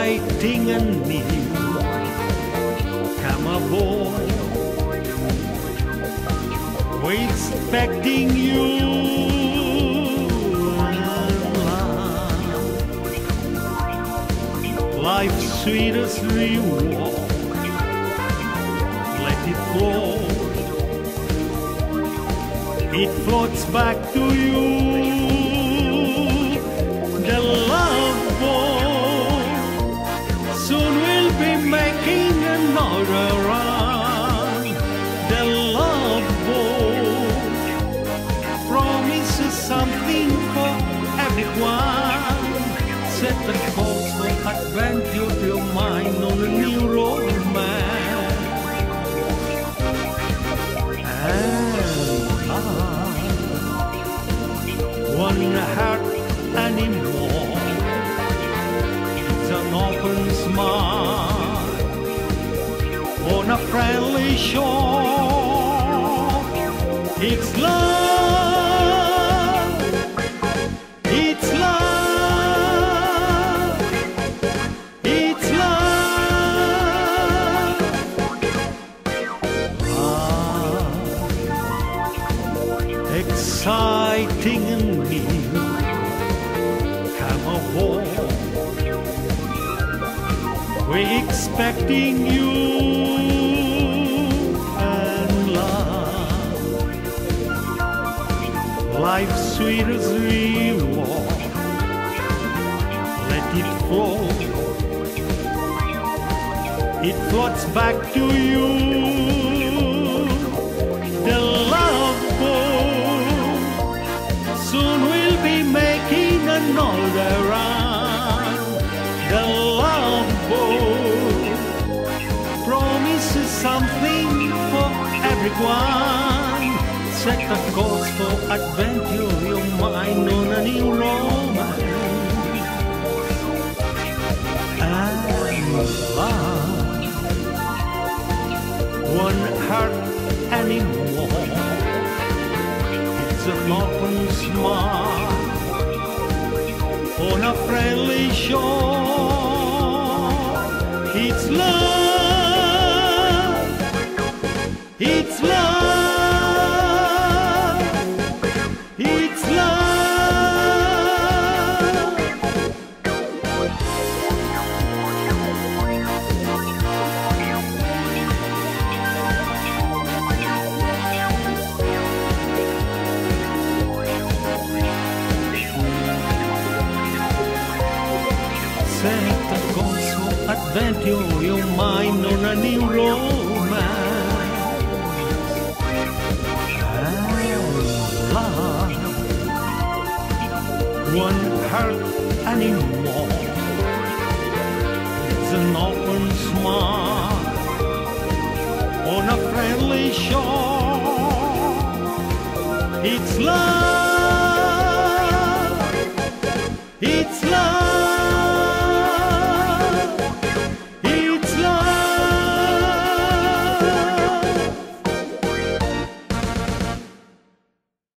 exciting and new. Come aboard, we're expecting you. Life's sweetest reward, let it flow. It floats back to you. Another run. The love boat promises something for everyone. Set the course for adventure, your mind on a new romance. And one heart anymore. It's an open smile on a. It's love. It's love. It's love. Ah, exciting and new. Come aboard. We're expecting you Life's sweetest reward. Let it flow. It floats back to you. The love boat. Soon we'll be making another run. The love boat promises something for everyone. Course for adventure, your mind on a new romance. And love, one heart anymore. It's an open smile on a friendly shore. It's love. It's for adventure, your mind on a new romance. And love, one heart anymore. It's an open smile on a friendly shore. It's love. It's love.